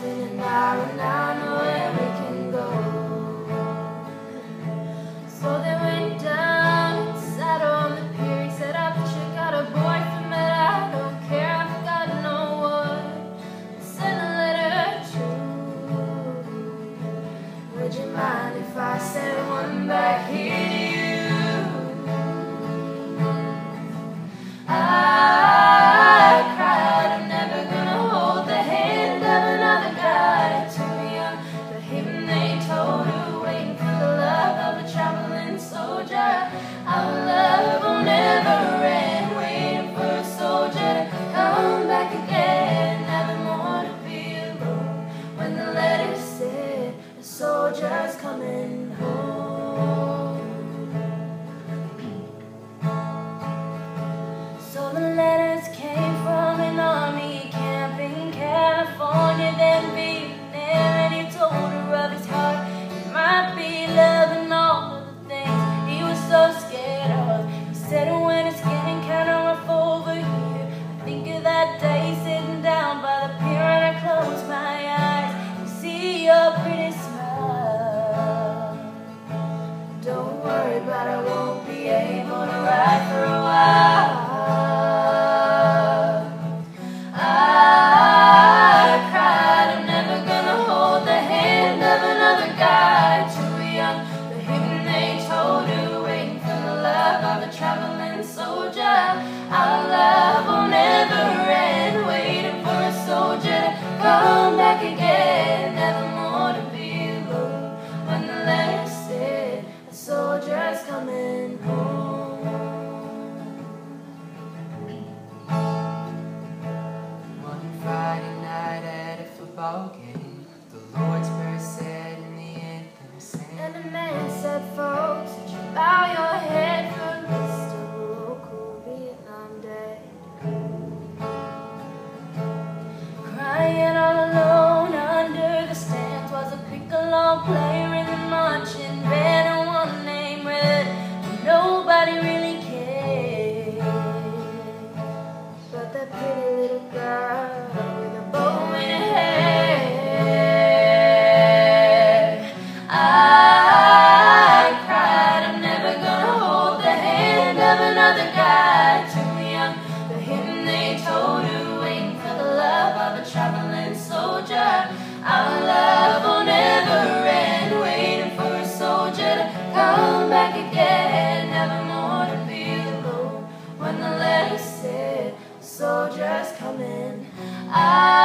laughing and I A player in the marching band and one name read. And nobody really cares. But that pretty little girl soldiers coming. I